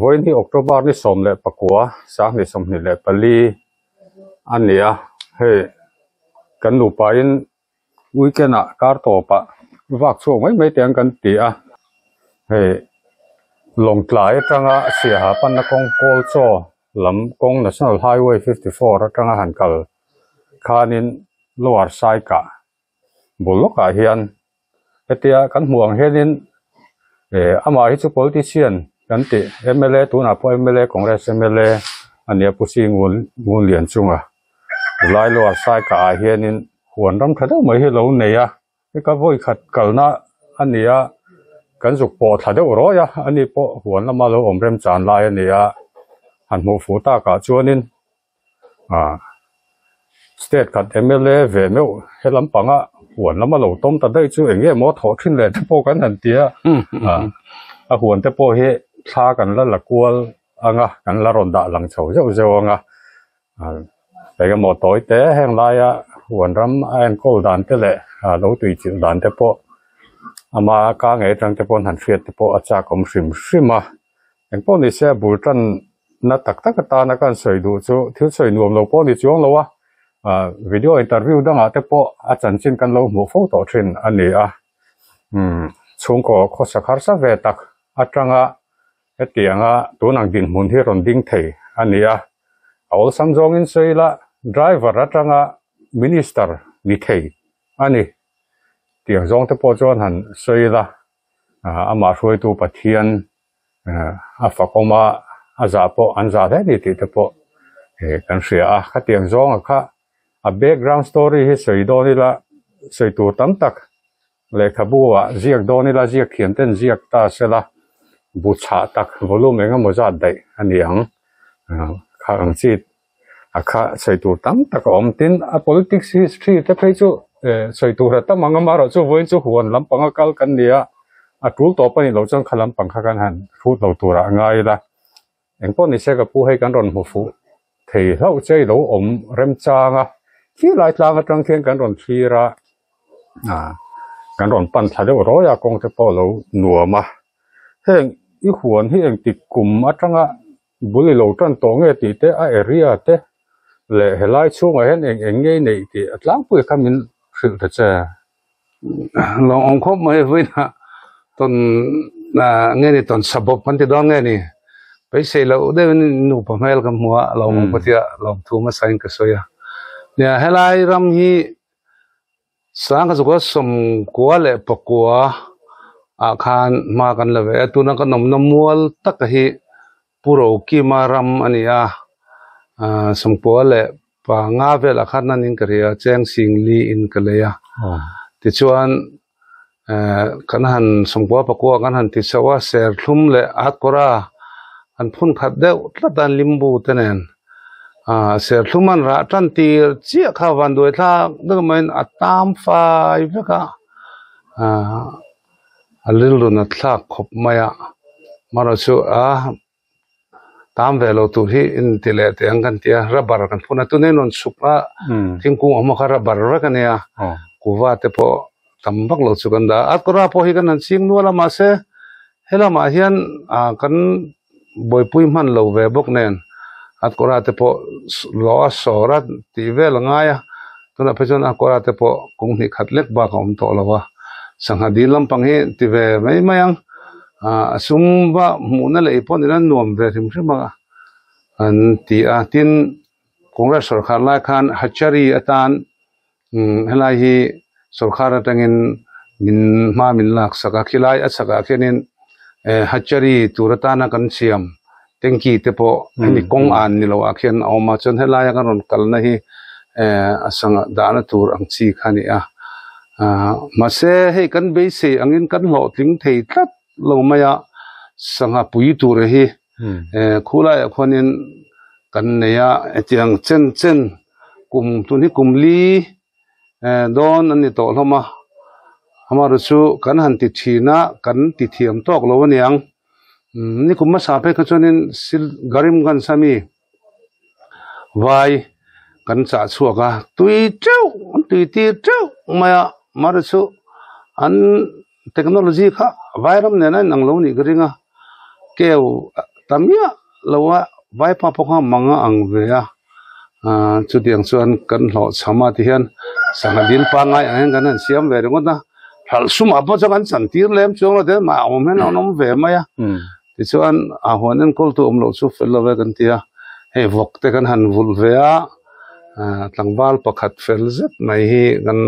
voi ni october ni som le pakua sa ni som ni le pali ania he kan lu pa in weekend a kar to pa vak chu mai mai tiang kan ti a he long tlai tanga sia ha pan na kong kol cho lam kong national highway 54 tanga han kal khanin lower sai ka buloka hian hetia kan muang henin e ama hi chu politician kan ti MLA tu na po MLA Congress MLA ania pusi ngun ngun lian chunga lai lower sai ka hianin huan ram khada mai hi lo nei a ka voi khat kalna ania kan zuk po thade ro ya ani po huan lama lo om rem chan lai ania han mu fu ta ka chuanin à state kat MLA ve meu helam panga huan lama lo tom ta dai chu enge mo tho thin le te po kan han tia à a huan te po he ทากันละละกวลอะกันละรอนดาหลังเฉาเจ้าเจ้าอะไปกันหมดตัวเตะแห่งไรอะวันรำแอนโกลดันเตะเลยอ่าเราตุยจิวดันเตะปออามาก้าเงไงจังเตะปอหันเฟียเตะปออาจารย์คมสิมสิมาเองปอนี่เสียบุตรันนัตักตักตานัการสวยดูจูที่สวยนวมเราปอนี่จวงเราวะอ่าวิดีโออินเตอร์วิวดังอะเตะปออาจารย์ชินกันเราหมู่ฟูต่อชินอันนี้อะอืมช่วงก็ข้อสักกสักเวทักอาจารย์ cái tiếng á tôi đang din mun hi ron ding thei anh này, ol sam jong in sei la driver là trang á, à, minister đi ni anh này, tiếng jong te bao chuan han sei la à anh mà rồi tu bát thiên à phật ông mà à giả bộ anh giả thế thì thì thế po. Thì cần sửa à cái tiếng zong á, cái à background story hết sợi đó đi là sợi tu tâm tắc. Lệ khắp bùa riêng à, đó đi là riêng hiện tên riêng ta sẽ là บูชาตักวอลุ่มงก็มาจัดได้อันนี้ฮังข้าอังจีอาข้าใส่ตัวตั้มตะกอมตินอะ politics history แต่เพื่อจะใส่ตัวตั้มมังมาเราจะวันจะหวนลำปังกัลกันเดียอะทูต่อไปเราจะขลังปังข้ากันหันทูเราตัวละง่ายละเองปอนี่เช่กับผู้ให้กันรอนหัวฟูถีเราใช้เราอมเริ่มจางอะที่หลายทางตั้งเทียนกันรอนทีละอ่ากันรอนปั่นถ้าเลวักร้อยากงจะพอเราหนัวมาเฮ้ i huan hi eng ti kum atanga buli lo tan to nge ti te a area te le helai chunga hen eng eng ngei nei ti atlang pui kamin khil ta cha lo ong khop mai vui na ton na nghe ni ton sabop pan ti dong nghe ni pai sei lo de nu pa mel kam huwa lo mong patia lo thu ma sain ka soya nya helai ram hi sang ka ko som kwa le pakwa khan ma kan la ve. Tu na ka nom mual tak hi puro ki ma ram ania a som kwa le. Pa nga ve la khan nan in kriya cheng sing li in ka le ya ti chuan kan han som kwa pakwa kan han ti sawa ser thlum le at kora. An phun khat deuh tlatan limbu tenen à ser thuman ra tan tir chia kha van doi tha de men atam fai veka a lil lu na thla khop maya. Mara chu a tam velo tu hi in tile te angan tia rabar kan phuna tu nen on supra thingkung ama kha rabar ra kan ya. Kuwa te po tambak lo chu kan da. Akra po hi kan an sing nuala ma se. Hela ma hian a kan boipui man lo ve bok nen at kora te po lo sora ti vel nga ya. Tuna pe chon akora te po kung ni khatlek ba ka um to sangha di lam pang hi ti ve mai mayang a sum ba mu na le po ni nan nuam ve thim thima an ti a tin congress sarkar lai khan hachari atan helai hi sarkar atangin min ma min lak saka khilai a saka kenin hachari turatana kan siam. Tengki te po ni kong an ni lo akhian awma chon helaya kan ron kal na hi asanga dana tur ang chi khani a ma se hei kan be se angin kan lo ting thei tlat lo maya sanga pui tur hi. Khula ya khonin kan ne ya etiang chen chen kum tu ni kum li don ani to hloma amaru chu kan han ti thina kan ti thiam tok lo niang ni kuma sape ka chonin sil garim gan sami vai kan cha chuaka tui chau tui ti chau maya mar chu an technology kha vairam ne na nang lo ni gringa. Keu tamia lawa vai pa pokha manga ang ve a chu tiang chuan kan hlo chama ti hian sanga dil pa ngai ang kan an siam ve ringot na. Hal sum apo cha kan chan tir lem chuang lo de ma om hen onom ve ma ya ừ ti chuan a huan en kol tu om lo chu fel lo ve kan tia. He vok te kan han vul ve a tlangwal pakhat fel zet mai hi kan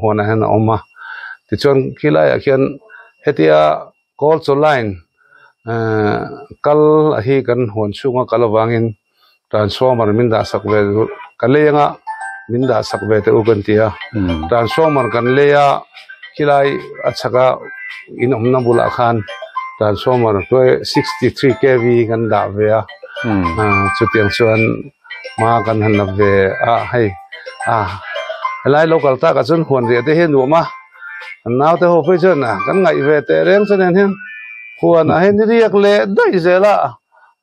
huan a hen a oma ti chuan khilai a khian hetia call cho line kal a hi kan huan chunga kal awangin transformer min da sak ve kalenga min da sak ve te u kan tia transformer kan leya khilai achaka in omna bula khan transformer to 63 kV kan da ve a chu tiang chuan ma kan han na ve a hei a. Lai local ta ka chun huan re te he nu ma naw te ho fe chun na kan ngai ve te reng chen hen huan a hen riak le dai zela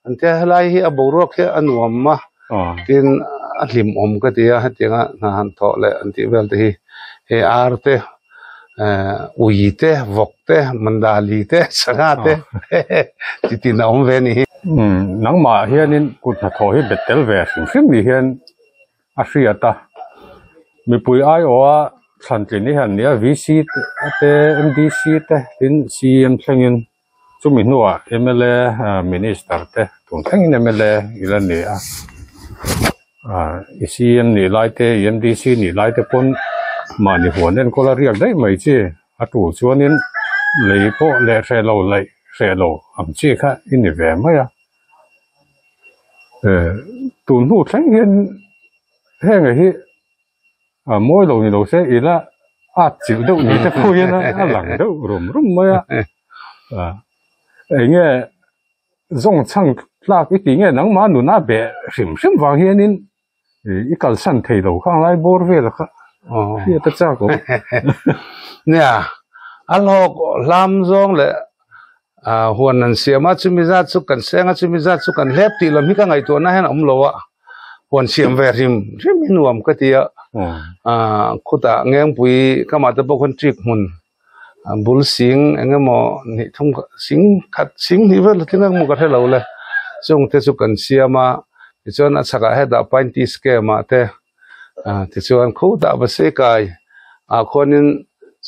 an te lai hi a borok he anuam ma ờ tin a hlim om ka tia ha tinga na han tho le an ti vel te hi. He ar te ui te vok te mandali te sanga te. Ti ti na om ve ni Hmm, nắng mà hiện nên cụt thật thổ hiện bệt tel về sinh sinh đi hiện à suy ta mi bùi ai ở sản tiền đi hiện nhà VC te MDC te đến CM sang in. Chúng mình nua MLA minister te tung sang in MLA ilan nia à CM này lại te MDC này lại te pon mà ni huan nên có là riêng đấy mấy chứ à chủ cho nên lấy bộ lấy xe lâu lấy lo am chi kha in ni ve mai a ờ tu nu thleng hian he nge hi à mỗi lâu ni lo se ila a chịu đâu ni te phu hian a lang đâu rum rum mai a à ấy nghe zong chang lak ít tí nghe nắng má nu na bẹ sim sim vàng hian in i kal san thei lo khang lai bor ve la kha. Oh. hi ta cha ko. Nè an hok lam zong le à huan an siama chumi za chu kan senga chumi za chu kan lep ti lam hi ka ngai to na hen om lowa huan siam ve rim rim inuam ka tia à khuta ngeng pui kama ta bo kon trik mun à, bul sing engemo ni thum sing khat sing ni vel tinang mu ka thelo le chung te chu kan siama ti chuan a chaka he da painti schema te à ti chuan khu da ba se kai a khonin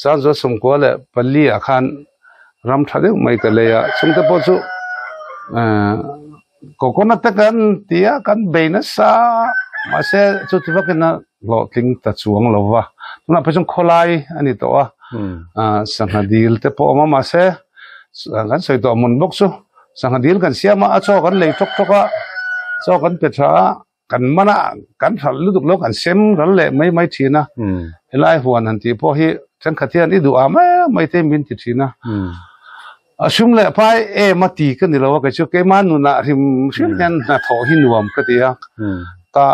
san zo sum ko le pali a khan ram thade mai ka le ya chung te po chu à coconut te kan tia kan beina sa ma se chu tu ka na lo tling ta chuang lo wa tuna pe chung kholai ani to a ừ à sangha dil te po ma ma se kan soi to mun bok chu sangha dil kan siama a cho kan lei tok tok a cho kan pe tha kan mana kan thal lu duk lo kan sem ran le mai mai thina ừ helai huan han ti po hi chan khathian i du a ma mai te min ti thina ชุ่มเล่ไปเอมาตีกันนี่เราว่าก็ชื่อเกมันุนะริมชื่อนั่นนะทอหินรวมก็ตีอะก็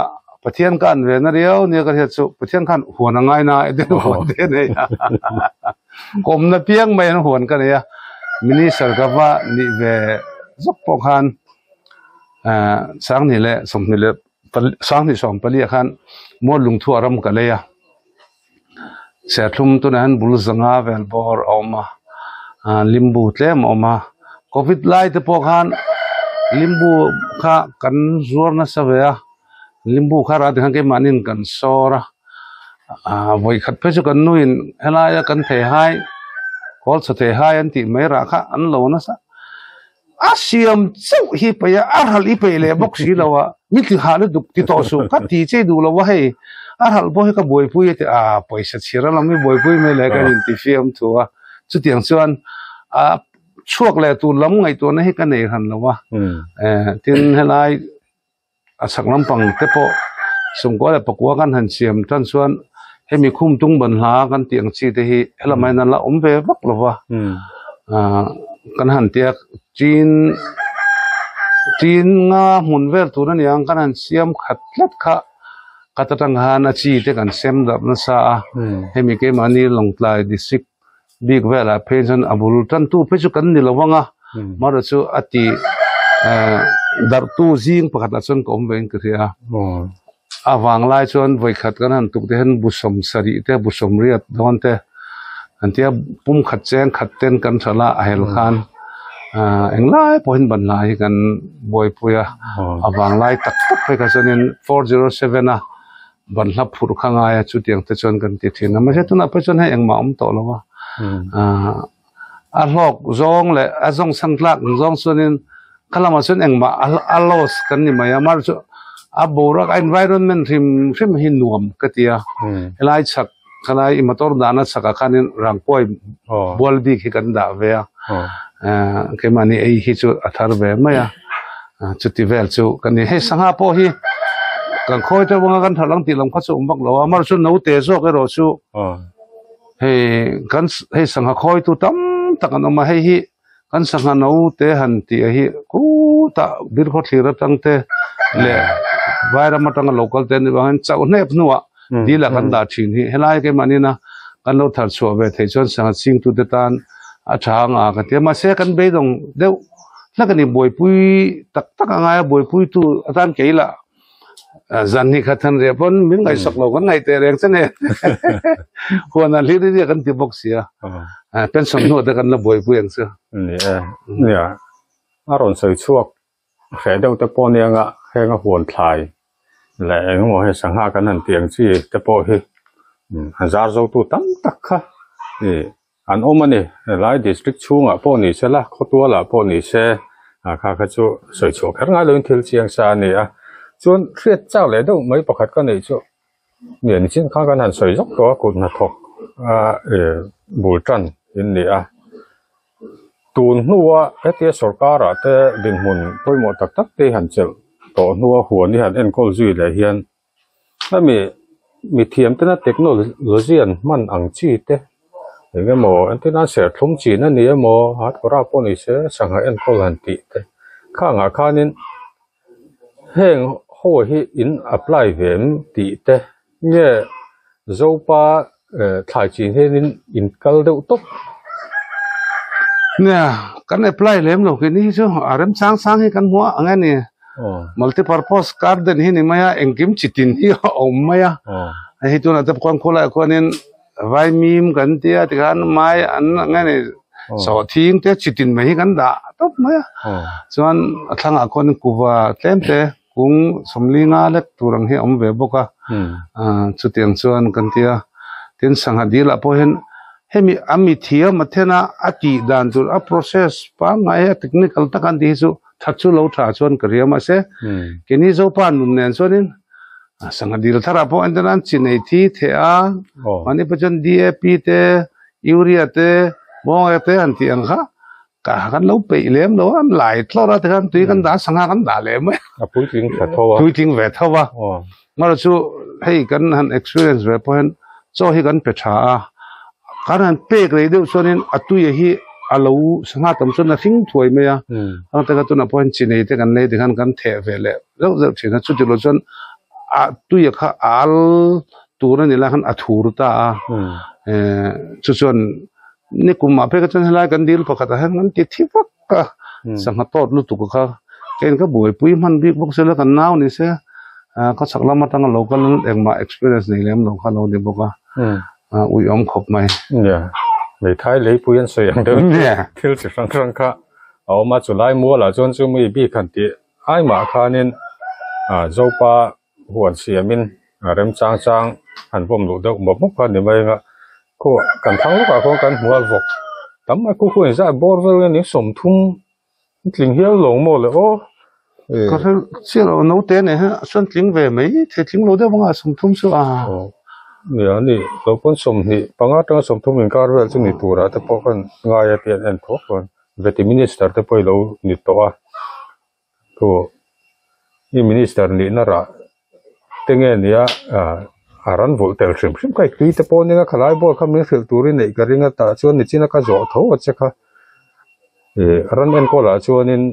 ประเทศกันเวนเรียวเนี่ยก็เห็นสุประเทศกันหัวนง่ายนะเดี๋ยวหัวเดี๋ยวเนี่ยกลมนะเพียงไม่หัวกันเนี่ยมินิสกับว่านี่เวสักพกฮันอ่าสังนี่แหละสมนี่แหละสังนี่สองปลีขันมอดลุงทั่วรำกันเลยอะเสียทุ่มตัวนั้นบุรุษงาเวลบอร์เอามา limbu tlem oma covid lai te po khan limbu kha kan zuar na sa ve limbu kha ra de ke manin kan sora a voi khat pe chu kan nuin hela ya kan the hai kol sa the hai an ti mai ra kha an lo na sa a siam chau hi pe ya ar hal i pe le bok si lo wa mi จุดเตียงส่วนอ่าช่วงแรกตัวล้มไงตัวนั้นให้กันเองหันแล้ววะเออที่ให้ไล่สักลำปังเต่พสมก็เลยประกวกันหันเสียมท่านส่วนให้มีคุ้มตุ้งบนหากันเตียงชีแต่ฮีอะไรไม่นั่นละอมเปบักแล้ววะอ่ากันหันเตียกจีนจีนงาหุ่นเวลตัวนั้นยังกันหันเสียมขัดเล็ดขะกระตังหานาชีแต่กันเสียมดับนั้นซะให้มีเกี่ยมันนี่ลงปลายดิสิก big vela pension abul tan tu pe chu kan ni lawanga ừ mara chu ati dar tu zing pakhat la chon kom ven ờ awang lai chuan voi khat kan han tuk te hen busom sari te busom riat don te an tia pum khat cheng khat ten kan thala a hel khan à anh lai po hin ban lai kan boy puya Ờ. awang lai tak tak pe ka chuanin 407 a ban hla phur khanga ya chu tiang te chuan kan ti thin ma se tuna pe chuan hei engma om to lawa Ừ. à a hlok zong le a zong sang tlak zong chuanin kalama chuan engma a los kan ni maya mar chu a borak environment rim rim hin nuam ka tia Ừ. helai chak khalai i motor dana chaka khanin rangpoi bol bi khi kan da ve Ờ. ke mani ei hi chu athar ve maya chu ti vel chu kan ni. He sanga po hi kan khoi ta wanga kan thalang ti lam kha chu umbak lo amar chu no te zo ke ro chu Ờ. he kan he sanga khoi tu tam takan ma he hi kan sanga no te han ti hi ku ta bir kho thira tang te le vaira ma tang local te ni ban chau ne nuwa. Di la kan da thin hi. Helai ke mani na kan lo thar chu ve thei chon sanga sing tu te tan a thang a ka te. Ma se kan be dong deu. La kan ni boi pui tak tak anga boi pui tu atan ke zanni khatan repon min ngai saklo kan ngai te reng sene huana li ri kan ti bok sia a pen som no da kan na boy pu yang sa ne ya aron sai chuak khe dau te pon yang a khe nga huan thlai le eng mo he sang ha kan an tiang chi te po he hazar zo tu tam tak kha e an om ani lai district chunga po ni se la kho tu la po ni se a kha kha chu sai chuak kha nga lo thil chiang sa ni a Nè, nè, à rồi đâu mấy bậc nhiêu ngã, hay ngã huồn thải, lẽ ngồi hay sang hạ à, là, có tua à, cái à, chuan riết cái này chú, nè, nè, chính khá cái nền sợi dốc đó, cũng là thuộc, à, bùi trần, nè, à, tun nuwa etia sarkara te din mun poimo tak tak te han chel to nuwa huan ni han en kol zui le hian ami mi thiam te ho hi in apply vem ti te nge zopa thai chi henin in kal deuh tok nè kan apply lem lo ke ni chu aram sang sang hi kan hua anga ni ờ. Multi purpose garden hi ni maya engkim chitin hi om maya. Ờ. Hi tu na te kon khola ko nin vai mim kan tia ti kan mai an nga ni so thing te chitin mai kan da top maya. Ờ. Chuan a thlang a kon kuwa tlem te kung somlinga lek turang hi om ve boka ừ a chu tiang chuan kan tia tin sangha dila po hen hemi ami thia mathena ati dan tur a process pa ngai a technical takan di chu thatchu lo tha chuan kariya ma se ừ keni zo pa nun nen chuanin a sangha dil thara po andanan chinei thi the a ờ mani pachen DAP te urea te mong te an ti ang kha ka kan lo pe lem lo am lai tlo ra te kan tui kan da sangha kan da lem à bùi tiếng thật thôi tui ting ve thawa ờ. Ngara chu hei kan han experience ve po hen cho hi kan pe tha a kan han pe grei deu chuanin atui hi alo sangha tam chun na thing thuai me a ừ. Ang te ka tu na po hen chinei te kan nei te kan kan the ve le lo zo thina chu ti lo chon a tui kha al tur ni la kan athur ta. A ừ. Eh chu chuan ni kuma pe ka chon helai kan dil pakhat a hen kan ti thi vak ka. Ừ sangha tot lu tu ka kha. Ken ka boi pui man bik bok se la kan nau ni se. A ka sakla ma tang local engma experience nei lem lo kha lo de boka a. Ui om khop mai. Mấy thái lấy bùi ăn sợi ăn đâu ne thiếu chỉ răng răng cả ở mà chủ lại mua là chọn chú mới bị khẩn tiệt ai mà khá nên à dâu pa huan ก็กันทั้งลูกของกันหัววกทำไมกูควรจะบอร์เวลนี่สมทุ่งถึงเหี้ยหลงหมดเลยโอ้ก็เชื่อเราโน้ตเต้นเนี่ยฮะส่วนถึงเวไม่เท่ถึงเราได้บ้างสมทุ่งสิว่าเนี่ยนี่เราคนสมนี่ปังอาตังสมทุ่งมันก็เรื่องที่นี่ตัวเราแต่พอคนง่ายเปลี่ยนเอ็นพวกคนเวทีมินิสเตอร์แต่พอเรานี่ตัวก็ยี่มินิสเตอร์นี่น่ารักแต่เงี้เนี่ยอ่า aran vol tel shim shim kai tui te pon nga khalai bo kham ni khil turi nei ka ringa ta chuan ni china ka zo tho a che kha. E aran en kola chuan in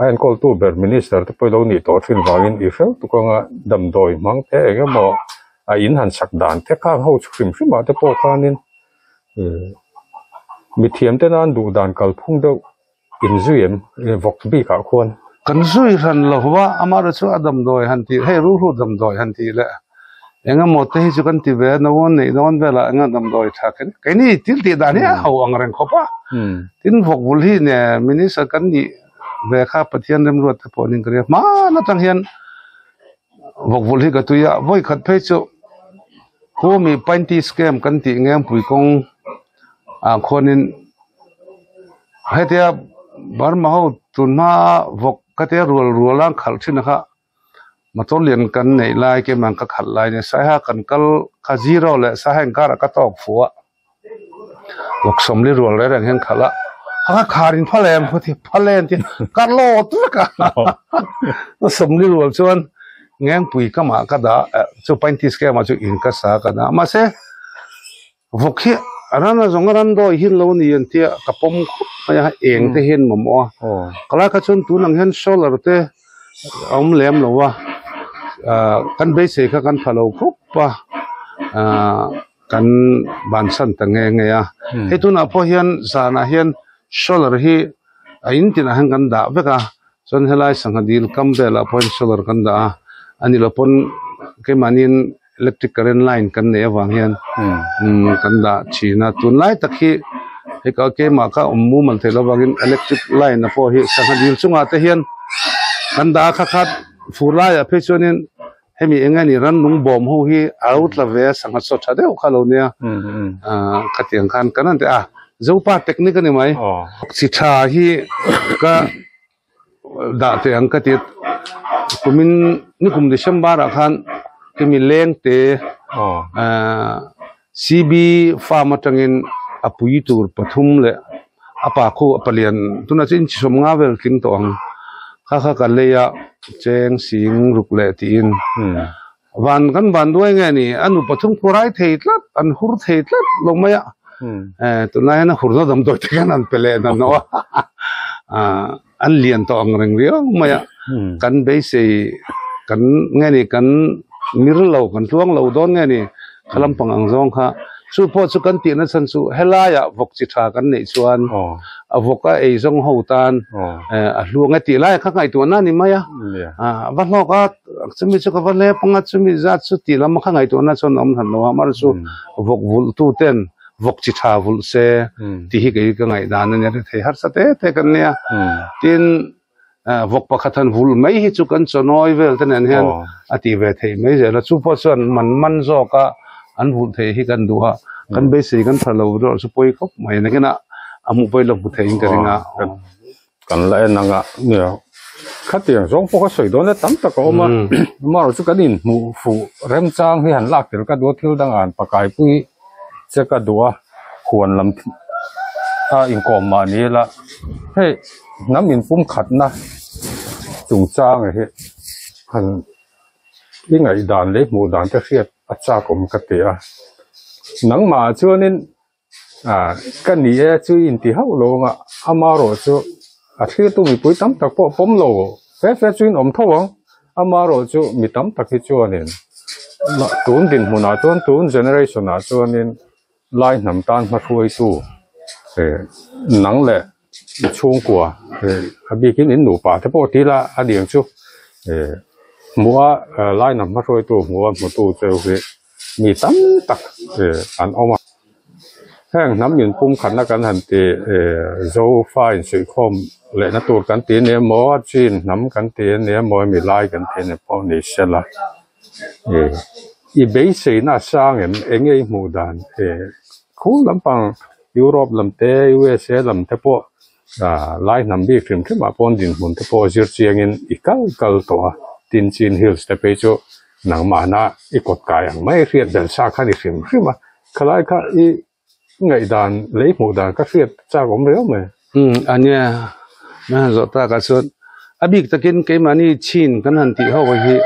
a en kol tu ber minister te poi lo ni to thin wangin i fel tu ko nga dam doi mang te nga mo a in han sak dan te kha ho shim shim ma te po khanin e mi thiam te nan du dan kal phung do in zuem vok bi ka khon kan zui ran lo wa amara chu adam doi han ti he ru ru dam doi han ti le enga mote hi chu kan ti ve no won nei non vela enga dam doi tha ken. Kai ni til ti da ni ho ang reng khopa. Hmm. Tin vok bul hi ne mini sa kan ni ve kha pathian rem ruat ta ponin kare ma na tang hian vok bul hi ka tu ya voi khat phe chu ko mi panti scam kan ti ngem pui kong a khonin hetia bar ma ho tun ma vok ka te rual rualang khal thin kha ma to lian kan nei lai ke man ka khal lai ne sa ha kan kal kha zero le sa heng kar ka tok fuwa lok som li rual le rang hen khala ha kharin phalem phuthi phalen ti kar lo tu ka no som li rual chuan ngang pui ka ma ka da chu paintis ke ma chu in ka sa ka da ma se vok hi arana zong ran do hin lo ni an tia kapom ya eng te hin mo mo kala ka chun tu nang hen solar te om lem lo wa kan be se kha kan phalo khup pa. Kan ban san ta nge nge ya. Hmm. he tu na po hian za na hian solar hi a in tin a hang kan da beka chon helai sang dil kam be la solar kan da ani lo pon ke manin electric current line kan ne awang hian. Hmm. Um, kan da china tun lai tak hi he ka ke ma ka ummu mal thelo wangin electric line na po hi sang dil chunga te hian. Kan da kha khat furla ya phe chonin hemi enga ni ran nung bom ho hi out la ve sang so tha de kha lo ne hmm hmm a ka tiang khan kan an te a zo pa technique ni mai. Oh. Si tha hi ka da te ang ka ti kumin ni kum december a khan kemi leng te oh. Ah, CB farm atangin apui tur pathum le apa khu apalian. Tuna chin chisom nga vel king to ang ข้าข้ากันเลยอะเจงสิงรุกเลตินวันกันวันด้วยไงนี่อันอุปถัมผู้ร้ายเทิดลัดอันหุรเทิดลัดลงมาอะเออตัวนั้นนะหุรดำตัวที่กันอันเปเลนั่นเนาะอันเลียนตองเริงเรียวมาอะกันเบสิกันไงนี่กันมิรเรากันช่วงเราโดนไงนี่ขลัมปังอังซองค่ะ chu po chu kan ti na chan chu helaya vok chi tha kan nei chuan. A voka ei zong ho tan. Eh, a hluanga ti lai kha ngai tu na ni maya a va lo ka chumi chu ka va le panga chumi za chu ti lam kha ngai tu na chon om than lo mar chu vok vul tu ten vok chi tha vul se. Hmm. Ti hi kai ka ngai dan ne the har sa te te kan ne hmm. Tin ah, vok pakhathan vul mai hi chu kan chonoi vel ten an oh ati ve thei mai je la chu po chuan man man zo ka อันวุ่นเที่ยงกันดูฮะกันเบสิกันพลาวรอสุปอยก็ไม่นักนะอามุไปลำบุเทหิกันงะกันเลยนังะเนี่ยขัดเตียงสองพวกสวยโดนแล้วตั้งแต่กอมามาเราจุกันดินหมู่ฟูเริ่มจ้างให้หันหลักเดี๋ยวก็ดูที่ดังอ่านปากายปุ้ยเจ้าก็ดูควรลำถ้าอิงกอมมานี้ละเฮ้น้ำอินฟุ้มขัดนะจุงจ้างไอ้เฮ้ขันยิ่งไงด่านเล็กหมู่ด่านจะเครียด cha cũng cái tiền nắng mà chưa nên à cái này chưa in thì hậu lộ mà amaro chưa à khi tôi bị bụi tắm tạc bộ bấm lộ phép phép chuyên ông thâu vắng amaro chưa bị tắm tạc cái chưa nên. Mà tuấn đình mùa nào tuấn tuấn generation nào chưa nên. Lại nằm tan, mà thôi tu nắng lệ chuông của. À bị cái nến nụ bà thế bộ tí là à điểm chú mua lại nằm mà thôi tu mua một tu chơi cái mi tắm tạc ăn ông mà แห้งน้ำยืนปุ่มขันนักกันหันตีเอ่อโซฟาอินสุคมและนัตัวกันตีเนี่ยหมอจีนน้ำกันตีเนี่ยหมอมีไลายกันตีเนี่ยพอนี่เสร็จละเอออีเบสน่าสร้างเอ็มเองไอ้หมู่ดานเออคู่ลำปังยุโรปลำเตยูเอเอลำเตปอ่าลายน้ำบีคริมที่มาปนดินมุนเตปจิรเจียงินอีกัลกัลตัว tin chin hills te pe chu nang ma na i kot kai ang mai riat dal sa khan i rim rim a khalai kha i ngai dan lei mu dan ka riat cha gom reo me um ania na zo ta ka chu abik takin ke mani chin kan han ti ho hi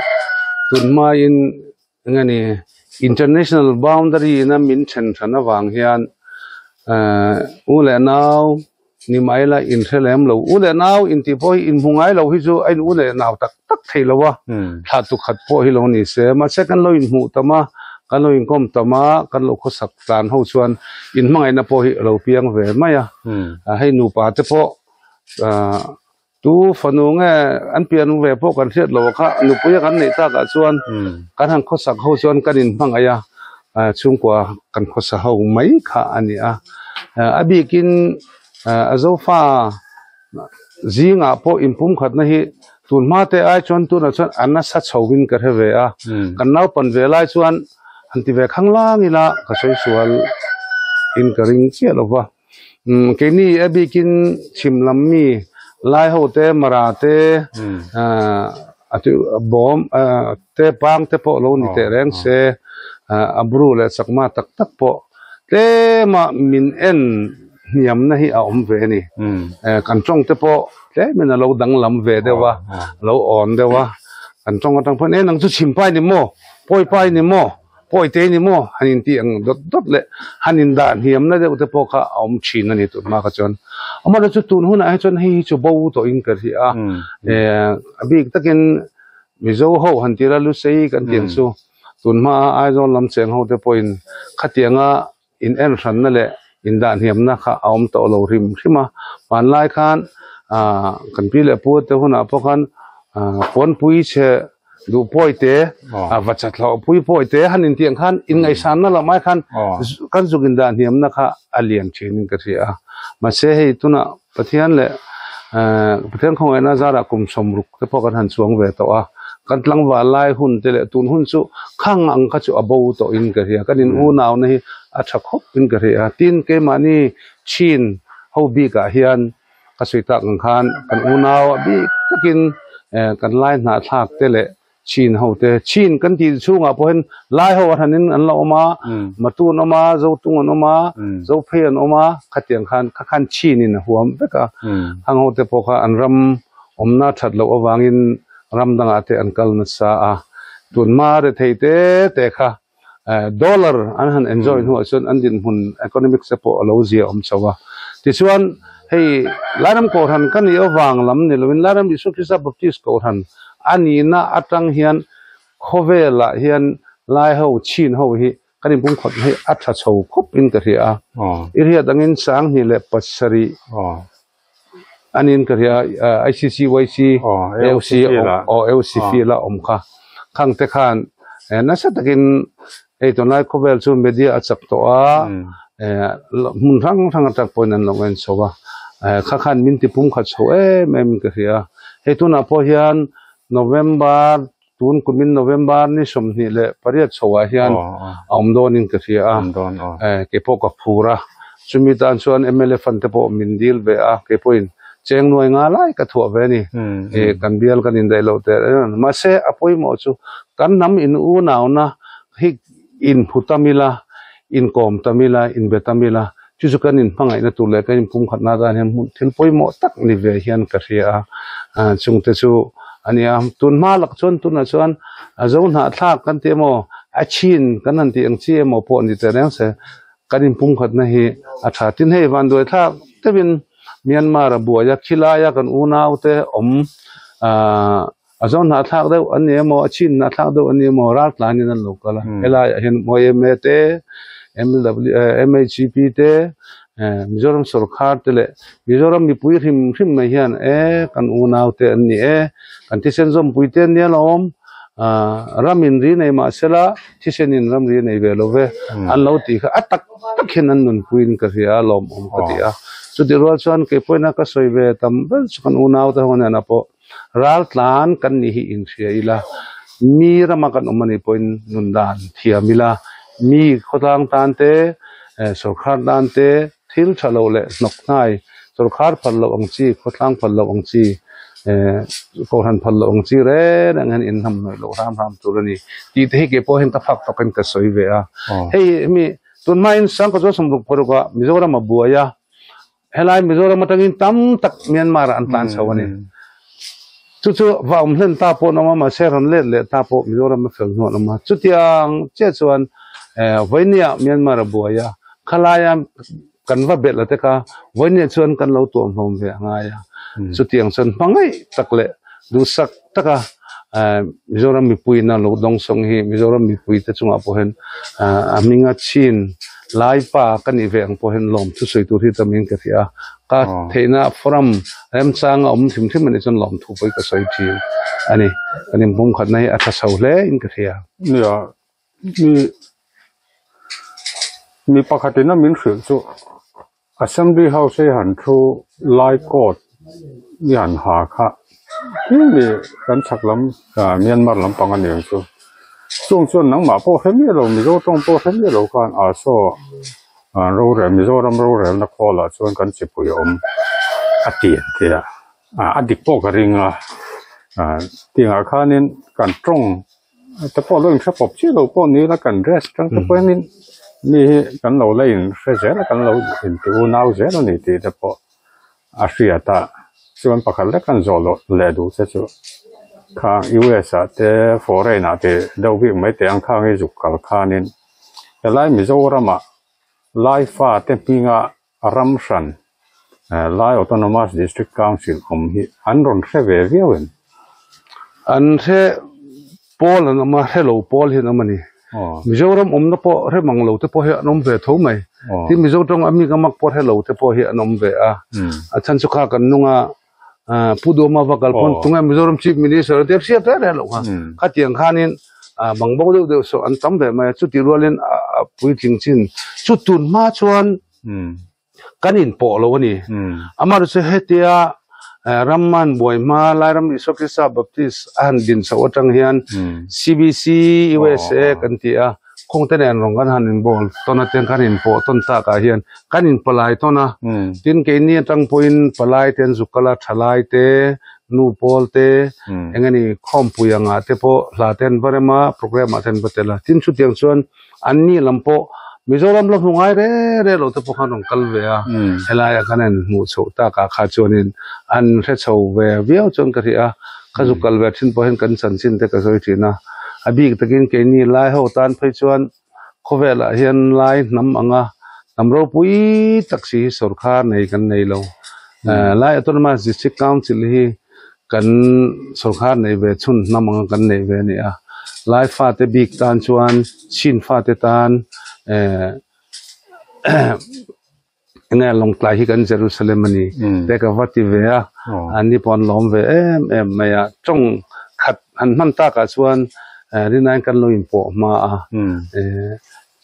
tun ma in ngani international boundary na min chen thana wang hian à, u le ni mai la in lo u le nau lo hi chu ain u le thei lo wa. Ừ. Tha tu khat po hi lo ni se. Ma second lo in mu tama kan lo in kom tama kan lo kho sak tan ho chuan. In mangai na po hi lo piang ve ừ. À, hay nụ bà tế po. À, tu fanu nge an pian ve po kan thiat lo kha nu puya kan nei ta ka chuan. Mm kan han kho sak ho chuan kan in hmang aya a chung kwa kan kho sa ho mai kha ani a. Abi kin fa zinga po impum khat na hi tun ma te ai chuan tu na chuan anna sa chhowin ka he ve a. Mm kan nau pan ve lai chuan han ti ve khang lang ila ka soi sual in ka ring che lo wa um ke ni abi kin chim lam mi lai ho te mara te mm uh, atu bom te pang te po lo ni te Oh, reng oh. se uh, abru le sakma tak tak po. Te ma min en niam na hi a om ve ni. Mm uh, kan chong te po แค่มันเราดังลำเวเดว่าเราอ่อนเดว่าอันจงกันทั้งพนเนี้นังสุดชิมไปนี่โม่ป่อยไปนี่โม่ป่อยเตนี่โม่ฮันินที่อังดดดเลยฮันินด่านเฮียมนั่นเดี๋ยวจะพอข้าอมชีนั่นนี่ตัวมากจนอามาเราจะตุนหัวหน้าจนให้จะบ่าวตัวอิงกันที่อะเออบิ๊กตะกินมิโซโฮฮันที่เราลุเซยกันเตียนสูตุนมาไอ้จนลำเสียงหูเดี๋าจะพอินขัดเตียงอะอินเอ็นสันนั่นแหละอินด่านเฮียมนะข้าอมตัวเราริมใช่ไหมผ่านไล่ข้น kan pi le pu te huna po khan a pon pui che du poi te a vachat lo pui poi te han in tiang khan in ngai san na la mai khan. Kan zugin dan hiam na kha alian chin ka ria ma se hei tuna pathian le pathian khong ena zara kum somruk te po kan han chuang ve to a kan tlang wa lai hun te le tun hun chu khang ang kha chu abo to in ka ria kan in u naw na hi a tha khop in ka ria tin ke mani chin ho bi ka hian ka sui ta ang khan kan u naw bi takin kan lai na thak te le chin ho te chin kan ti chunga po hen lai ho hanin an lo ma mm matu no ma zo tung no ma mm zo phe no ma khatiang khan kha khan chi ni na huam beka mm hang ho te po kha an ram om na that lo awangin ram danga te an kal na sa a tun ma re thei te te kha eh, dollar an han enjoy nu chun an din hun economic se po lo zia om chawa ติชวนให้ลารำโกรันกันเยอะวางลำนี่ลวินลารำยิสุคิสต์บัพติสโกรันอันนี้นะอัตังเฮียนโคเวละเฮียนลายเขาชินเขาฮีกันนี่พุ่งขดให้อัตชาวคบอินกันเทียอ๋ออิเรียดังอินสังนี่แหละปัสสรีอ๋ออันนี้กระเทียไอซีซีไวซีอ๋อเอลซีโอเอลซีฟีละอมค่ะข้างแต่ข้างนั่นสักตะกินไอ้ตัวนั้นเขเวลซูเมเดียอัดสักตัว rang rang atak poin an longen sowa eh, kha khan min ti pum kha cho e mem ka ria he tu na po hian november tun kumin november ni som ni le pariat chowa hian oh oh. om don in ka ria a oh. Eh, ke po ka phura. Chumi tan chuan MLA fan te po min dil ve a ke point cheng noi nga lai ka thua ve ni. E kan bial kan in dai lo te. Ma se apoi mo chu. Kan nam in u naw na hi in phutamila in kom tamila in betamila chu chu kan in pangai na tu le kan pum khat na dan hem thil poi mo tak ni ve hian ka ria a chung te chu ani am tun ma lak chon tun na chuan a zo na thak kan te mo a chin kan an ti ang chi mo po ni te reng se. Kan in pum khat na hi a tha tin hei van doi thak te bin Myanmar bua ya khila ya kan unaw te om a azon na thak deuh an ne mo chin na thak deuh an ne mo ral tlan in an lokala Hmm. ela hin mo me te MLW MHCP te eh, Mizoram Sarkar te le Mizoram mi pui hrim hrim na hian e kan unaw te an ni e kan ti sen zom pui te ne lom ramin ri nei ma sela ti sen in ram ri nei ve lo ve. An lo ti kha atak tak hin an nun puin ka ria lom om ka ti a. Chu ti rual chuan ke poina ka soi ve tam bel chu kan unaw ta hona na po. Ral tlan kan ni hi in thia ila mi rama kan omani poin nun dan thia mila มีขดังตันเตสุขารตันเตทิลชะโลเลนกนายสุขารพัลลองจีขดังพัลลองจีโคหันพัลลองจีเรนังั้นอินทำหน่อยโลรามรามตัวนี้ทีเทเกโพเห็นตาฟักตะกันกระสวยเวอะเฮ้ยมีตุนมาอิสังก็จะสมบูรณ์พอรู้ว่มิโซรามาบัวยาเฮลายมิโซรามาตั้งอินตั้มตักเมียนมาอันตันชาวนี่ชุดชุดว่าอุ้มเล่นตาโพนออกมาเชิญเล่นเลยตาโพมิโซรมาเฟิงหัวนออกมาชุดยังเจ้าชวน Ờ, với vainia myanmar boya khalaya là bet la với vainia chuan kan lâu tuổi hlom về ngay ya. Ừ. Số tiền chutiang chan tắc lệ, du sak taka à, à, mizoram mi pui na lo dong song hi mizoram mi pui te chunga po hen. À, Aminga chin lai pa kan i veng po hen lom chu sui tu hi tamin ka ờ. thia ka theina forum rem chang om thim thim ani chon lom thu poi ka soi thi. Ani ani mum khat nai atha sau le in ka thia ya มีปกตินะมินสือจู assembly house หันทูไลกอดมีหันหาค่ะนี่มีกันชักล้ำอ่าเมียนมาล้ำปังอันเดียวจูช่วงช่วงหนังหมาพวกเฮมีเรามีโรต้องพวกเฮมีเรากันอาโซอ่าเราเรมีโรรำเราเรมนักพอละชวนกันจิปุยอมอดีตเดียอ่าอดีตพวกกริงอะอ่าที่อาคารนี้กันตรงแต่พอเรื่องสปบชื่อเราพวกนี้แล้วกันเรสทั้งตัวพวกนี้ ni kan lo la in fe je la kan lo in po a ta. Siwan pakal la kan zo lo le du se e te foreign te do bi mai te an kha nge ju ma lai fa te pinga ramshan e lai autonomous district council om hi se ve viawen se pol an ma hello pol hi mizoram om na po re mang lo te po he anom ve tho mai ti mizotong ami ka mak po he lo te po he anom ve a achan sukha kan nunga pudoma wa kalpon tunga mizoram chief minister te sia ta re lo ka ka tiang khanin bang bo de de so an tam ve mai chu ti rolin pui thing chin chu tun ma chuan kanin po lo ni amar se hetia ramman boy ma lairam isokisa baptist an din sa otang hian อืม CBC USA Oh. kan ti a khong ten en rong kan hanin bol tona ten kanin po ton ta ka hian kanin palai tona อืม tin ke ni tang poin palai ten zukala thalai te nu pol te อืม engani khom puyanga te po la ten varema program aten batela tin chu tiang chuan anni lampo mizoram lo hungai re re lo te po khan rong kal ve a อืม helaya kanen mu chho ta ka kha chuanin an re chho ve viau chon ka ri a ka zu kal ve thin po hen kan chan chin te ka zoi thina abi takin ke ni lai ho tan phai chuan khovela hian lai nam anga namro pui taksi sarkar nei kan nei lo Eh, lai autonomous district council hi kan sarkar nei ve chun nam anga kan nei ve ni a lai fa te big tan chuan chin fa te tan eh nga long tlai hi kan jerusalem ani Mm. te ka vati ve a Oh. ani pon lom ve em em maya trong khat han man ta ka chuan ri nine kan lo in po ma a อืม eh,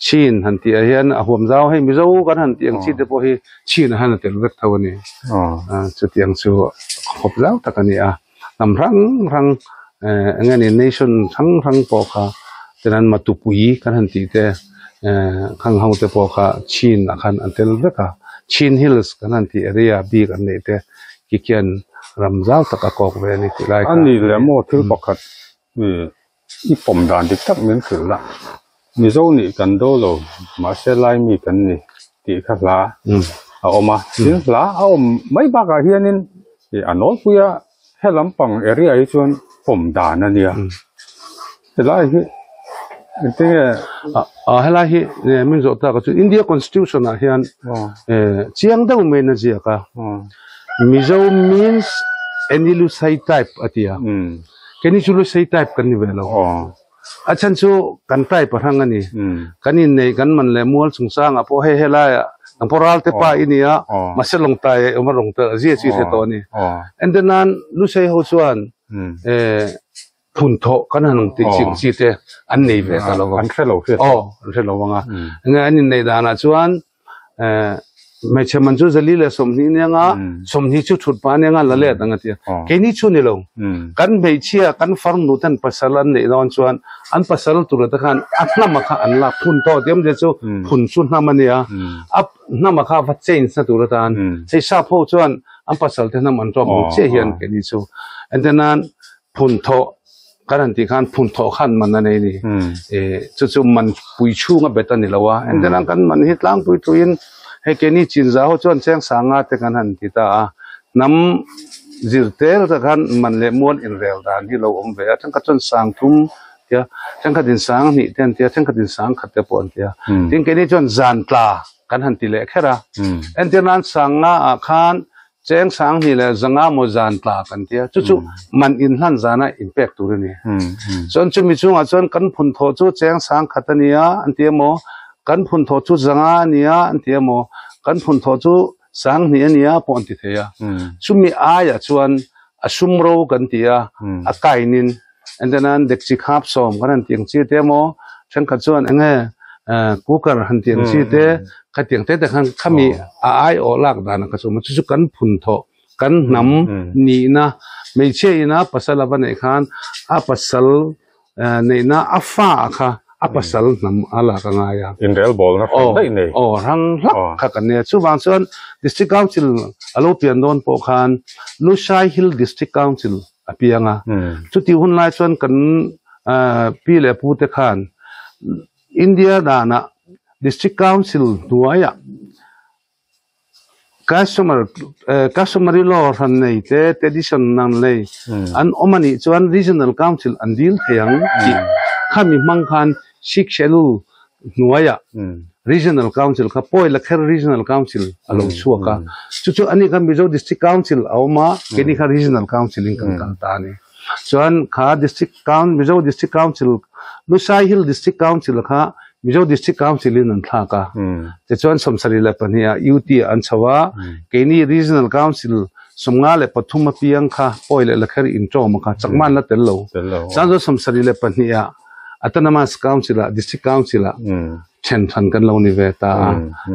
chin han ti a hian a huam zau hei mi zo kan han tiang chi te po hi chin han tel vek thawani อ๋อ a chu tiang chu hop zau takani a nam rang rang eh, ngani nation rang rang po kha tenan matupui kan han ti te ข้างห้องเตปอค่ะชินขันอันเตลเวกะชินฮิลส์กันนั่นที่เรียบีกันนี่ยเตกิเกียนรำร้าวตะกกอกเวนี่ที่ไรอันนี้เหลมโมถือปกัดนี่อีปมดานที่ทักเหมือนคือละมีโซนี่กันโดโลมาเซไลมีกันนี่ตีขัดละเอามาสินละเอาไม่บ้ากะเฮียนินอันโน้ตุยะให้ลำปังเอเรียไอชวนปมดานนี่อะแต่ไรที่ที่เนี่ย Ah, Ahelahi eh, minzo ta kacu India Constitution lah yang siang oh. eh, tu main aja ka. Oh. Mizo means any lusai type atiya. Ah. Hmm. Kini culu lusai type oh. kan hmm. ni oh. Achen so kan type perangan ni. Kini ni kan man le mual sungsa ngapo hehelah ya. Ang poral te pa ini ah. ya. Masih long tay umar long tay. Zia zia tony. Endenan lusai hosuan. Hmm. Eh, thun thọ kan nang ti ching si te an nei ve ka lo an thelo ke o an thelo wanga nga này nei da na chuan ờ, mấy che man chu zali le som ni ne nga som ni chu thut pa ne nga la le dang ti ke ni chu ni lo kan be chia kan farm nu tan pasalan nei anh chuan an. Pasal tu ra ta khan at na ma kha an la phun to dem je chu phun chu na ma ne a ap na ma kha va chain sa tu ra tan sei sa pho anh phát pasal te na anh cho mu chế hian cái này chu anh then an phun tho karan ti khan phun tho khan man na nei ni. Hmm. E chu chu man pui chu nga beta ni lawa hmm. and then kan man hi tlang pui tu in he ke ni chin za ho chon chang sanga te kan han ti ta nam zir tel ta khan man le mon in rel dan hi lo om ve atang ka chon sang thum tia chang ka din sang ni ten tia chang ka din sang khat te pon tia hmm. tin ke ni chon zan tla kan han ti le khera and then an sanga khan cheng sang ni le zanga mo zan tla kan tia. Chu chu hmm. man in hlan zana impact tu ni. Hmm, hmm. Chú chu chú chunga chon cần phun tho chu cheng sang khatania anh tia mo. Cần phun tho chu zanga nia an tia mo. Cần phun tho chu sang ni ania pon ti theya chu mi aya chuan asum ro kan à a kainin anh then an dek chi khắp xóm kan anh tiang chi te mo. Chang kha anh enge cooker han tiang chi te kha tiang te te khan khami a ai o lak dan ka chu ma chu chu kan phun tho kan nam Mm. ni na mei che ina pasal ba nei khan a pasal eh, nei na a fa kha a pasal nam ala ka nga ya in real ball na oh dai nei oh rang lak Oh. kha kan ne chu wang chuan district council alo pian don po khan lu shai hill district council apianga mm chu ti hun lai chuan kan ah, pi le pu te khan india dana district council duaya customer eh, customary law nei te tradition nan Mm. an omani chuan regional council an dil theyang ki khami mang khan sik shelu nuaya regional council ka poi la kher regional council alo chua ka chu chu ani ka mizo district council awma keni regional council in kan kan ta ni सोन खा district काउन Mizo district council Lushai hill district council खा Mizo district council इन था का ते सोन समसरी ल पनिया यूटी अनसवा केनी रीजनल काउंसिल समगा ले पथुम पियंग खा पोइले लखर इंट्रो मखा चकमान ल तेलो सांजो समसरी ल पनिया autonomous council district council chen than kan lo ni ve ta.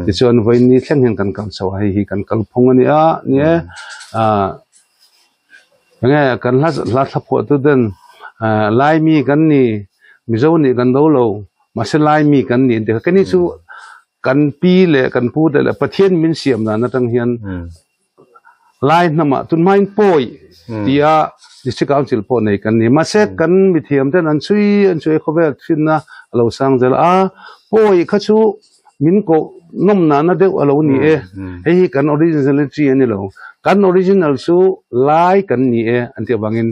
Ti chuan voi ni thleng hen kan kam saw hi kan kal phung ani a nie a nge kan la la thla pho tu den lai mi kan ni mi zo ni kan do lo ma se lai mi kan ni de kan ni chu kan pi le kan pu de le pathian min siam na na tang hian mm lai nama tun main poi. Mm. tia district council po nei kan ni ma se kan mi thiam ten an chui an chui kho vel thin na alo sang zel a. Poi kha chu min ko nom na na de alo ni e. mm. hei hi kan originality ani lo. Kan original chu lai kan ni e an ti bangin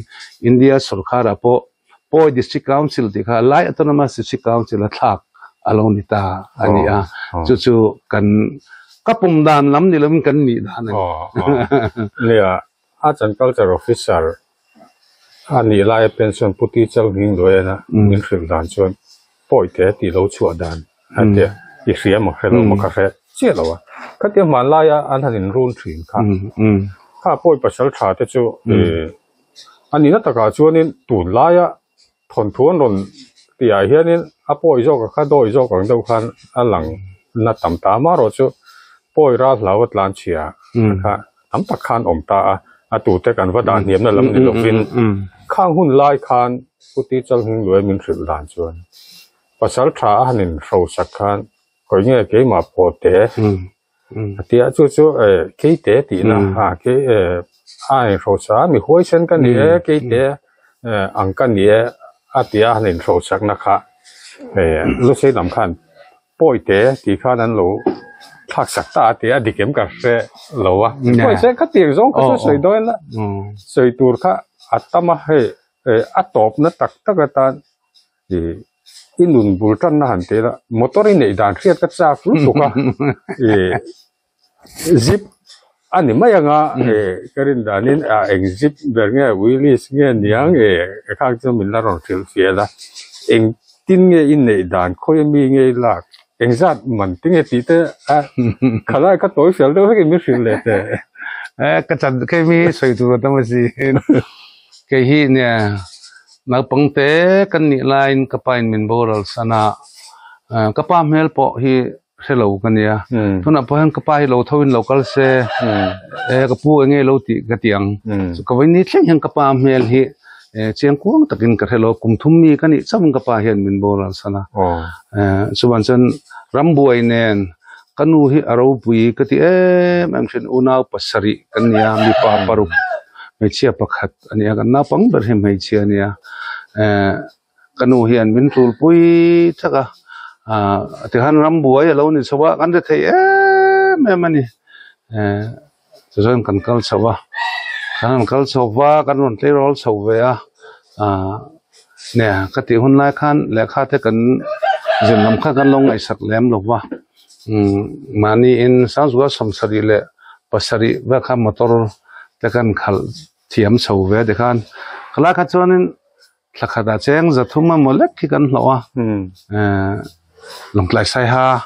india sarkara po poi district council ti kha lai autonomous district council a thak alo ni ta ani a. Oh, oh. chu chu kan kapum dan lam ni lam kan ni dan ani. Nia a chan culture officer ani lai pension puti chal hing lo na min khil dan chuan poi te ti lo chua dan 也是也么黑了么咖啡，谢了哇。可点嘛拉呀，安他人乱吹看，嗯，他不会把小茶的就呃，啊你那大家就呢堵拉呀，团团乱底下些呢，啊不会做个看多会做个都看啊人那当打嘛罗就不会拉老个乱吹啊，嗯，看当打看我们打啊。อาตูแต่กันว่าด่านเนียมนั่นลำนี่ลงฟินข้างหุ่นลายคานพุทธิจังหึงรวยมินสุดด่านชวนภาษาทราหันินโรสักคาน hanin ro sak khan koi nge ke ma po te mm mm tia chu chu e ke te ti na Mm. ha ke e ai ro sa mi hoi sen kan ni e ke te e ang kan ni e a tia hanin ro sak na kha e lu sei lam khan poi te ti khan an lo thak sak ta tia dikem ka se lo wa Nè. poi se ka ti zong ka Ờ, se ờ. soi doi na mm soi tur kha atama he e atop na tak tak ta e inun bultan na han te la motorin nei dan khiat ka cha fu su ka e zip ani maya nga e karin danin a eng zip ber nge willis nge niang e khang chu min la ron thil fia la eng tin nge in nei dan khoi mi nge lak eng zat man tin nge ti te a khala ka toy fel do ke mi fil le te eh ka chan ke mi soi tu ta ma si ke hi ne nalpangte kan nih lain kapain min boral sana kapam hel po hi selo kan ya thuna po han kapai lo thawin local se e kapu enge lo ti katiang so kawai ni thleng hang kapam hel hi chiang kuang takin ka thelo kum thum mi kani cham kapa hian min boral sana chuan chan rambuai nen kanu hi aro pui kati em em chin unau pasari kan ya mi pa paru me chia pakhat ania kan na pang ber hem hei chia nia eh kanu hi an min tul pui thaka a. Ah, ti han rambuai alo ni chawa kan de thei em em ani. Eh chuan kan kal chawa kan kal chawa kan ron tle rol chawe a. À, nè cái tiểu hôm nay khan lẽ khá thế cần dừng làm khá cần lông ngày sạc lém lộc wa. Hmm, Mà ni in sáng zuwa som sari lệ pasari và khá motor cần khal thiam sầu về thế khan khla khá cho nên là khá đã chén giờ thuma một lek khi cần lo à hmm. Lại sai ha.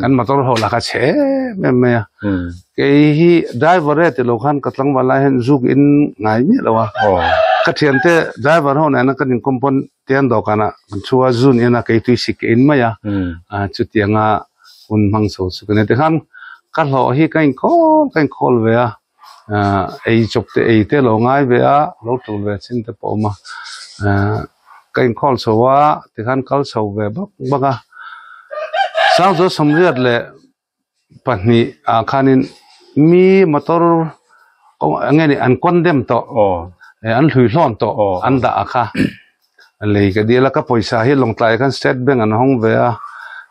Kan motor ho la che me me mm ke hi driver re te lo khan katlang wala hen zuk in ngai mi lo wa oh. Ka thiam te driver ho na na kan in kompon tian do kana kan chua zun ina ke tu sik in ma ya mm a chu tianga un mang so su ne. Te khan ka lo hi kain khol kain khol ve a ei chop te ei te lo ngai ve a lo tu ve chin te po ma kain khol so wa te khan kal so ve bak baka sang zo samriat le pahni a khanin mi motor angeni an condemn to an hlui hlon to an da kha. Lei ka dia la ka poisa hi long tlai kan state bank an hong ve a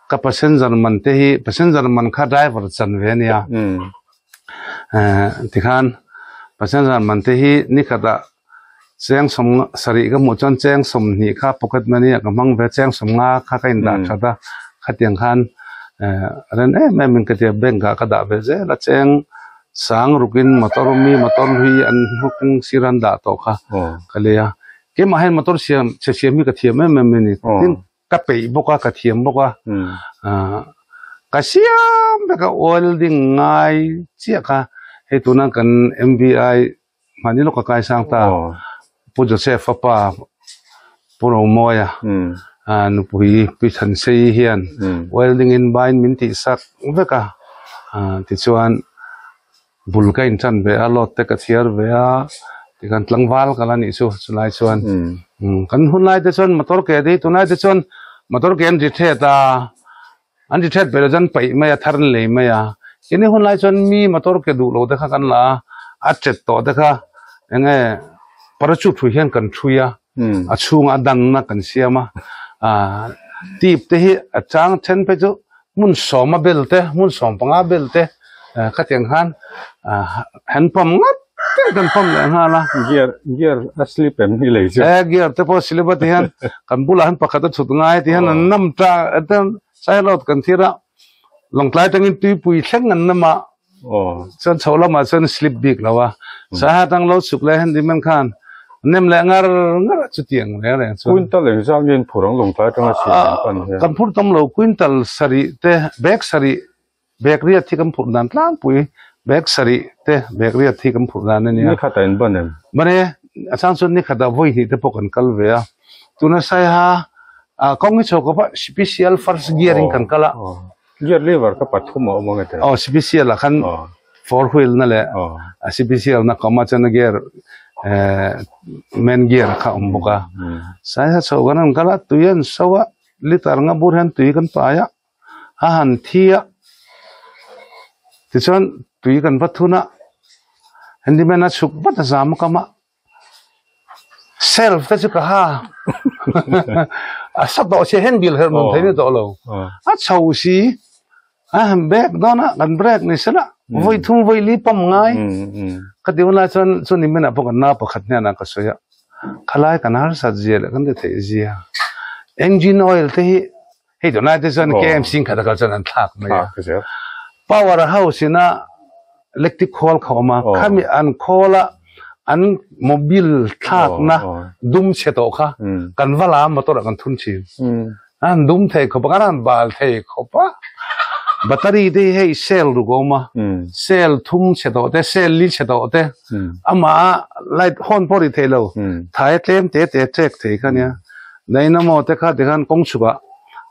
ka passenger man te hi passenger man kha driver chan ve nia eh ti khan passenger man te hi ni khata cheng som sari ka mu chon cheng som ni kha pocket money ka mang ve cheng som nga kha ka in da Mm. thata kha tiang khan. Eh ren eh me min ka tia bank ka ka da ve je la cheng sang rukin motor mi motor hui an hukung siran da to kha kaleya ke ma hen motor siam che siam mi ka thiam me me ni tin ka pe boka ka thiam boka mm ah ka siam be ka welding ngai chia ka he tu na kan mbi mani lo ka kai sang ta. Oh. Pu joseph pa puro moya mm ah nu pui pi than sei hian. Mm welding in bain min ti sak ve ka. Ah ti chuan bul ka in chan ve a lot te ka thiar ve a. Ti kan tlangwal kala ni chu chulai chuan. Mm Mm, kan hun lai te chon motor ke di tu nai te chon motor ke an di the ta. An di thet belo jan pai ma ya tharn le ma ya kini hun lai chon mi motor ke du lo de kha kan la a chet to de kha enge parachu thu hian kan thu ya mm a chung a dan na kan siama a tip te hi a chang chen pe chu mun som a bel te mun som panga bel te ka tiang han a han pom ngat te kan pom le ha la gear gear asli pem ni le je e gear te po silba ti han kan bula han pakhat a chut ngai ti han an nam ta atam sai lot kan thira ลงใต้ตั้งอินตุยปุยเส้นเงินนั่นมาโอ้จนโชาวละมาจนสลิปบิกแล้ววะสาหัสตั้งเราสุกเลยเห็นดิมันขันเนี่ยมันแรงารงาจุดเตียงแล้วเลยคุณตั้งเลืยจ้างเงินผู้ร้องลงใต้ตั้งมาสี่พันเนี่ยกันพูดตั้งเราคุณตั้งสรีเตะเบกสรีเบกเรียที่กันพูดนั่นล้างปุยแบกสรีเตะเบกเรียที่กันพูดนั่นเนี่ยนี่ขัดแต่บ้านเนี่ยมันเนี่ยอาจารย์ส่วนนี้ขัดเอาไว้ที่ตะพวกกันกัลเวียตัวนัสไซฮะอ่ากองจะชอบกว่า special first gearing กันกะละ gear lever ka pathum mo mo ngate o special a khan oh. four wheel na le. Oh. A special na kama chana gear eh main gear kha umbuka mm sai ha so ganan kala tuyen sawa litar nga burhan tui kan pa ya. Ha han thia ti chon tui kan pathuna hindi mena chuk bata zam kama self ta chu ka ha. A sab do che hen bil her mon Oh. thai ni to lo. Oh a chau si a han bek dona kan break ni sala voi thum voi li pam ngai. Mm mm ka diuna chon chon ni mena pokan na pakhat ne na ka soya khalai kan har sa je kan de the zia engine oil te hi hei to na te chon Oh. KMC khata ka chon an thak ma ya. Power house na electric call khoma Oh. khami an khola an mobile thak Oh, na dum che to kha. Kan wala motor kan thun chi. An dum thei khopa kan an bal thei khopa battery te hei cell ru goma mm cell thum che to te cell li che to te mm ama light hon pori thelo thai tlem te te check thei kha nya dynamo te kha te khan kong chuba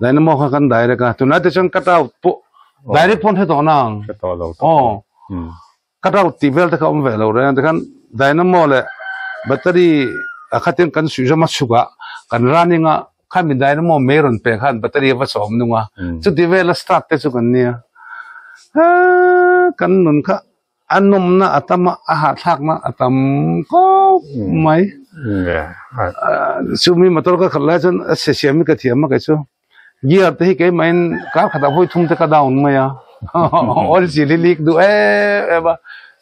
dynamo kha kan direct ka tuna te chon cut out po direct pon he to lo oh out ti vel te kha um velo re te khan dynamo le battery a khatin kan su jama chuga kan running a kha mi dynamo meron pe khan battery va som nunga mm chu ti vel start te chu kan nia ha kan nun kha anum na atama a ha thak na atam ko mai. Yeah ah sumi motor ka khalla chon se siami ka thiam ma ka chu gear te hi ke main ka khata voi thum te ka down ma ya all seal leak du e e ba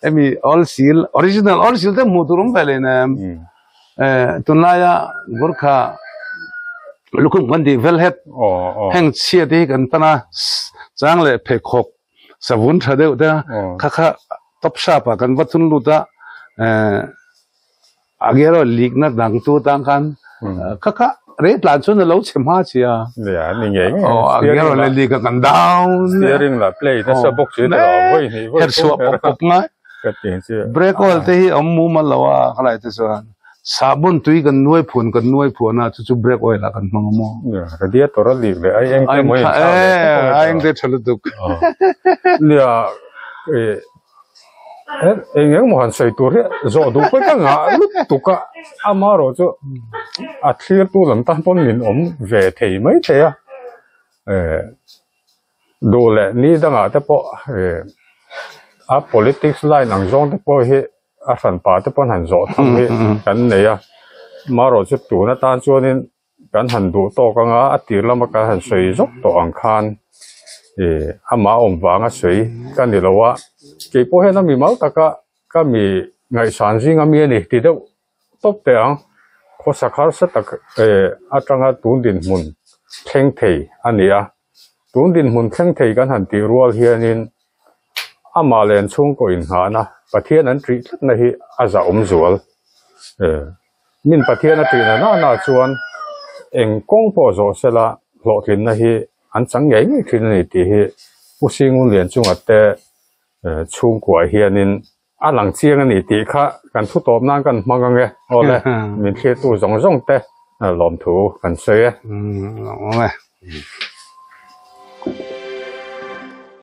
emi all seal original all seal te muturum pele na ลูกคุ้มวันดีเวลเฮ็ดแห่งเชียดีกันปนะจ้างเลยเพกหกสวุนเธอเดียวเด้อข้าข้าตบชาปกันวัตถุลุตะเอ่ออาเกโรลีกนัดดังตัวต่างกันค่ะข้าเรตหลานชนเราเชื่อมาเชียเนี่ยนี่ไงโอ้อาเกโรลีกกันดาวน์เนี่ยเรื่องละเพลย์นั่นสบุกชื่อเฮียเฮียเฮ้ยเฮ้ยเฮ้ยเฮียเฮียเฮียเบรกออลที่อมยเมัยเฮียเฮียเฮ้ยเฮีย sabun tui kan nuai phun kan nuai phun na chu chu break oil la kan mang mo nè ka dia tor li le ai eng ai mo eh ai te thulu duk nè e eng eng mo han sai tur zo du pa ka nga lu tu ka amaro chu a thlir tu lam tan pon min om ve thei mai the ya e do le ni danga te po e a politics line ang zong te po hi a ran pa te pon han zo tham hi kan ne ya maro chu tu na tan chuanin kan han du to ka nga a tir lama ka han sei zok to ang khan e ama om wanga sei kan ni lawa ke po he na mi mau taka ka mi ngai san jing a mi ni ti deuh top te ang ko sakhar sa tak e atanga tun din mun thleng thei ania tun din mun thleng thei kan han ti rual hianin ama len chung ko in ha na. Pathian an tri thlat na hi aza om zual e min pathian a ti na na na chuan eng kong po zo sela lo thin na hi an chang ngai ngai thin ni ti hi. Pusing un lian chung atte chung kwa hianin a lang chiang ani ti kha kan thu top nan kan mang nge ole min thie tu zong zong te. Lom thu kan se mm